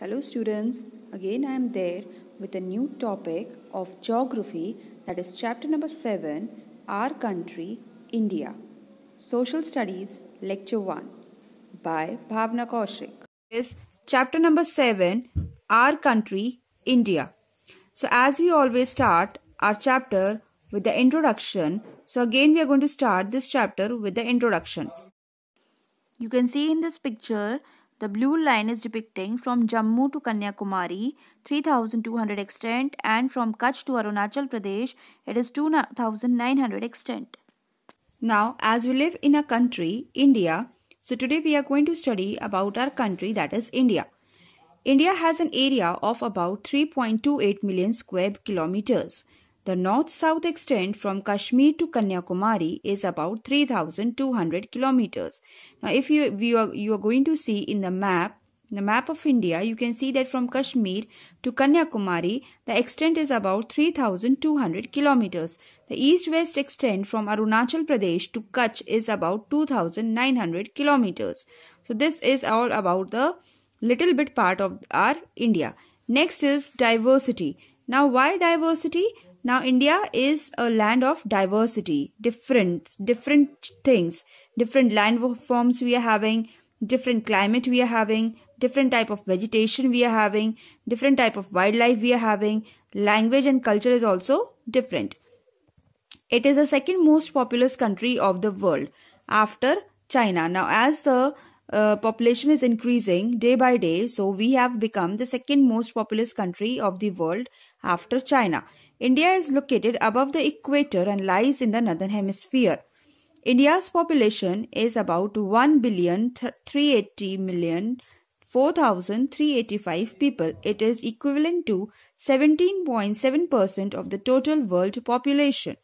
Hello students, again I am there with a new topic of geography that is chapter number 7 Our Country India. Social Studies Lecture 1 by Bhavna Kaushik. Is chapter number 7 Our Country India. So as we always start our chapter with the introduction, so again we are going to start this chapter with the introduction. You can see in this picture the blue line is depicting from Jammu to Kanyakumari 3200 extent and from Kutch to Arunachal Pradesh it is 2900 extent. Now as we live in a country India so today we are going to study about our country that is India. India has an area of about 3.28 million square kilometers. The north-south extent from Kashmir to Kanyakumari is about 3200 kilometers. Now if you, you, are, you are going to see in the map, the map of India, you can see that from Kashmir to Kanyakumari, the extent is about 3200 kilometers. The east-west extent from Arunachal Pradesh to Kutch is about 2900 kilometers. So this is all about the little bit part of our India. Next is diversity. Now why diversity? Now India is a land of diversity, different, different things, different land forms we are having, different climate we are having, different type of vegetation we are having, different type of wildlife we are having, language and culture is also different. It is the second most populous country of the world after China. Now as the uh, population is increasing day by day, so we have become the second most populous country of the world after China. India is located above the equator and lies in the northern hemisphere. India's population is about 1 billion 380 million 4385 people. It is equivalent to 17.7% of the total world population.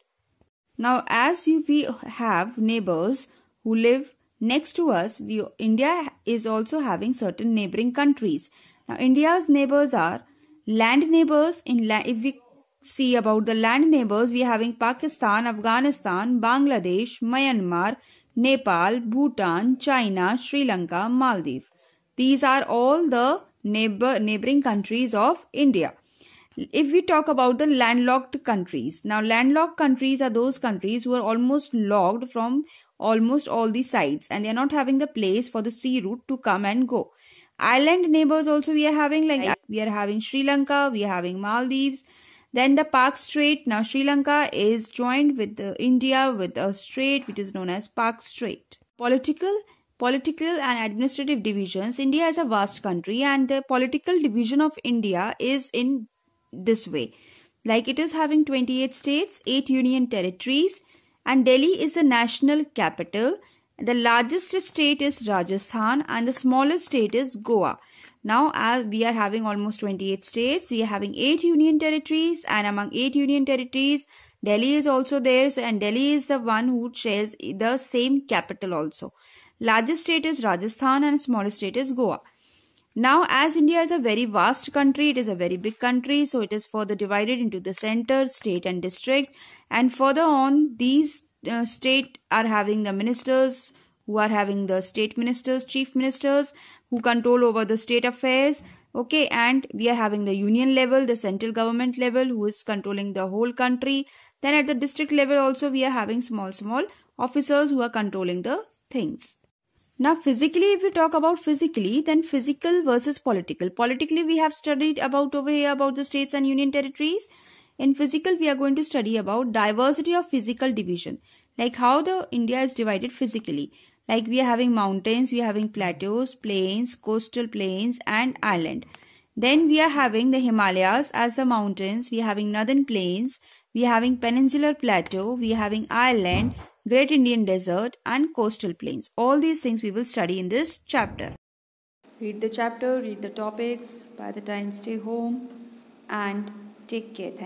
Now as we have neighbors who live next to us, we, India is also having certain neighboring countries. Now India's neighbors are land neighbors in land, if we see about the land neighbors, we are having Pakistan, Afghanistan, Bangladesh, Myanmar, Nepal, Bhutan, China, Sri Lanka, Maldives. These are all the neighbor, neighboring countries of India. If we talk about the landlocked countries, now landlocked countries are those countries who are almost locked from almost all the sides and they are not having the place for the sea route to come and go. Island neighbors also we are having like we are having Sri Lanka, we are having Maldives, then the Palk Strait. Now Sri Lanka is joined with India with a strait which is known as Palk Strait. Political political and administrative divisions. India is a vast country and the political division of India is in this way. Like it is having 28 states, 8 union territories and Delhi is the national capital. The largest state is Rajasthan and the smallest state is Goa. Now, as we are having almost 28 states, we are having 8 union territories and among 8 union territories, Delhi is also there so, and Delhi is the one who shares the same capital also. Largest state is Rajasthan and smallest state is Goa. Now, as India is a very vast country, it is a very big country, so it is further divided into the center, state and district. And further on, these uh, state are having the ministers who are having the state ministers, chief ministers, who control over the state affairs okay and we are having the union level the central government level who is controlling the whole country. Then at the district level also we are having small small officers who are controlling the things. Now physically if we talk about physically then physical versus political. Politically we have studied about over here about the states and union territories. In physical we are going to study about diversity of physical division like how the india is divided physically like we are having mountains, we are having plateaus, plains, coastal plains and island. Then we are having the Himalayas as the mountains, we are having northern plains, we are having peninsular plateau, we are having island, Great Indian Desert and coastal plains. All these things we will study in this chapter. Read the chapter, read the topics, by the time stay home and take care. Thank